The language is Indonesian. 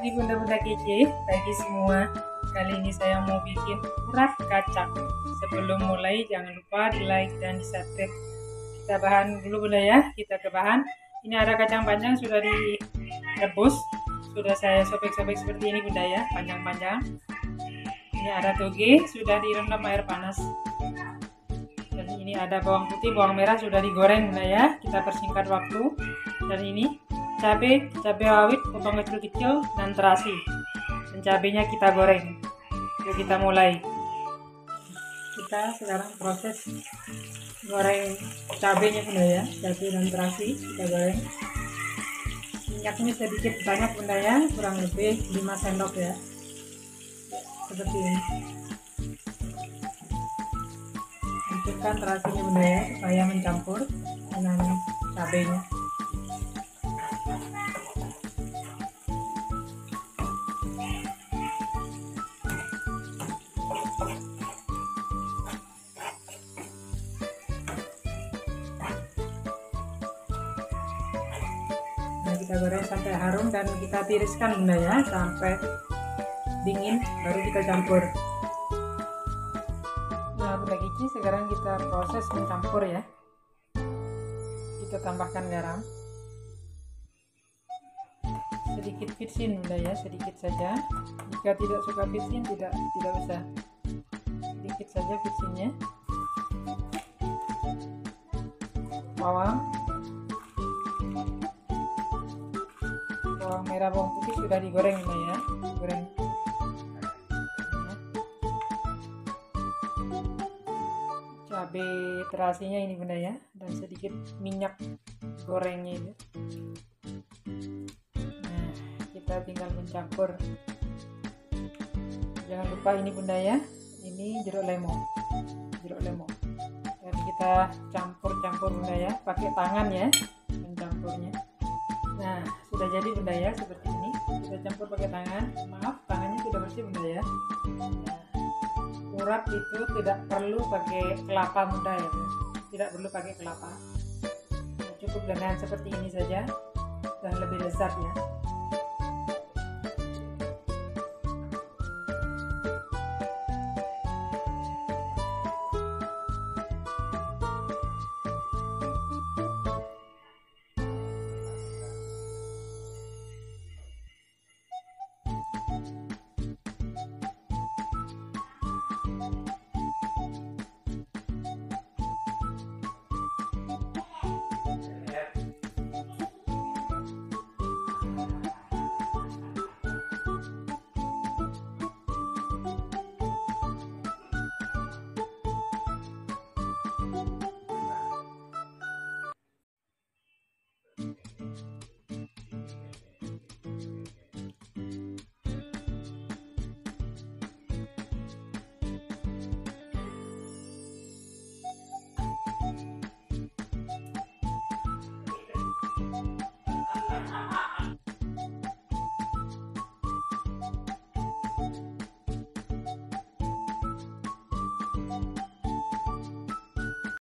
Pagi bunda-bunda kece, pagi semua. Kali ini saya mau bikin urat kacang. Sebelum mulai jangan lupa di like dan di subscribe. Kita bahan dulu bunda ya. Kita ke bahan. Ini ada kacang panjang sudah direbus. Sudah saya sobek-sobek seperti ini bunda ya, panjang-panjang. Ini ada toge sudah direndam air panas. Dan ini ada bawang putih, bawang merah sudah digoreng bunda ya. Kita persingkat waktu. Dan ini cabai cabai rawit potong kecil-kecil dan terasi. Dan cabenya kita goreng. Yuk kita mulai. Kita sekarang proses goreng cabenya bunda ya. Cabai dan terasi kita goreng. Minyaknya sedikit banyak bunda ya. Kurang lebih 5 sendok ya. Seperti ini. Hancurkan terasinya bunda ya supaya mencampur dengan cabenya Nah, kita goreng sampai harum dan kita tiriskan bunda ya sampai dingin baru kita campur. Nah, bunda Kici sekarang kita proses mencampur ya. Kita tambahkan garam. Sedikit vitsin bunda ya, sedikit saja. Jika tidak suka vitsin tidak tidak usah. Sedikit saja vitsinnya. Bawang. Bawang merah bawang putih sudah digoreng ini ya. Goreng cabai terasinya ini bunda ya. Dan sedikit minyak gorengnya ini. Nah kita tinggal mencampur. Jangan lupa ini bunda ya ini jeruk lemon jeruk lemon dan kita campur-campur bunda ya pakai tangan ya mencampurnya Nah, sudah jadi bunda ya seperti ini. Kita campur pakai tangan. Maaf, tangannya sudah bersih bunda ya. Nah, urat itu tidak perlu pakai kelapa bunda ya. Tidak perlu pakai kelapa. Cukup dengan seperti ini saja dan lebih lezat ya.